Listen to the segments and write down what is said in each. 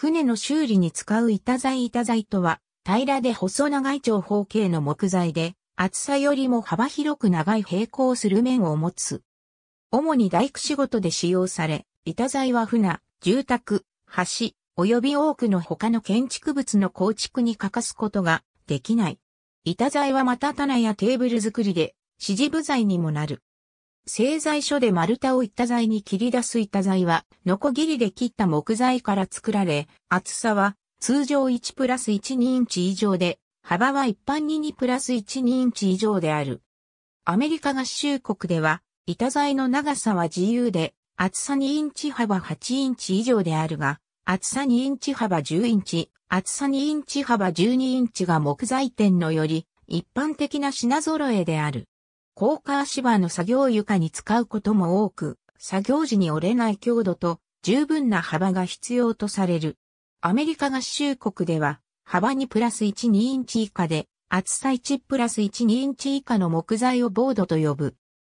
船の修理に使う板材板材とは、平らで細長い長方形の木材で、厚さよりも幅広く長い平行する面を持つ。主に大工仕事で使用され、板材は船、住宅、橋、及び多くの他の建築物の構築に欠かすことができない。板材はまた棚やテーブル作りで、支持部材にもなる。製材所で丸太を板材に切り出す板材は、ノコギリで切った木材から作られ、厚さは通常1プラス1、2インチ以上で、幅は一般に2プラス1、2インチ以上である。アメリカ合衆国では、板材の長さは自由で、厚さ2インチ幅8インチ以上であるが、厚さ2インチ幅10インチ、厚さ2インチ幅12インチが木材店のより一般的な品揃えである。高架足場の作業床に使うことも多く、作業時に折れない強度と十分な幅が必要とされる。アメリカ合衆国では幅2プラス1、2インチ以下で、厚さ1プラス1、2インチ以下の木材をボードと呼ぶ。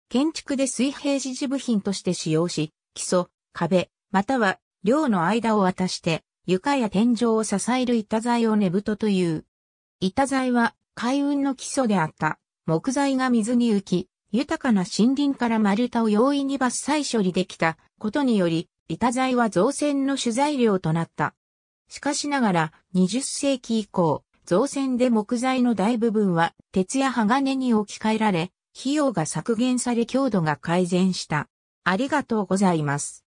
建築で水平支持部品として使用し、基礎、壁、または両の間を渡して、床や天井を支える板材を根太という。板材は海運の基礎であった木材が水に浮き、豊かな森林から丸太を容易に伐採処理できたことにより、板材は造船の主材料となった。しかしながら、20世紀以降、造船で木材の大部分は鉄や鋼に置き換えられ、費用が削減され強度が改善した。ありがとうございます。